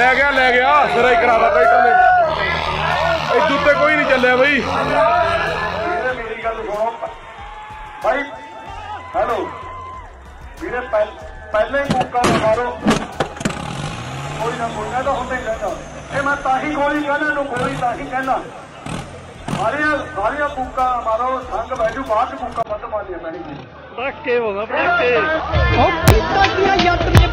ਲੈ ਗਿਆ ਲੈ ਗਿਆ। ਸਿਰਾ ਹੀ ਕਰਾਦਾ ਟਰੈਕਟਰ ਨੇ। ਇਹ ਉੱਤੇ ਕੋਈ ਨਹੀਂ ਚੱਲਿਆ ਬਈ। ਮੇਰੀ ਗੱਲ ਸੁਣੋ ਭਾਈ ਹੈਲੋ। ਵੀਰੇ ਪਹਿਲੇ ਮੌਕਾ ਮਾਰੋ। ਕੋਈ ਨਾ ਕੋਈ ਨਾ ਤਾਂ ਹੁੰਦਾ ਹੀ ਰਹਿੰਦਾ। ਇਹ ਮੈਂ ਤਾਂ ਹੀ ਗੋਲੀ ਕਹਿੰਦਾ ਇਹਨੂੰ ਗੋਲੀ ਤਾਂ ਹੀ ਕਹਿੰਦਾ ਸਾਰੀਆਂ ਸਾਰੀਆਂ ਬੁੱਕਾ ਮਾਰੋ। ਸੰਗ ਬੈਜੂ ਬਾਅਦ ਚ ਬੁੱਕਾ ਵੱਧ ਮਾਰਨੀਆਂ ਪੈਣਗੀਆਂ ਪਟਾਕੇ ਹੋਗਾ ਪਟਾਕੇ। ਉਹ ਕੀਤਾ ਕੀ ਆ ਨੇ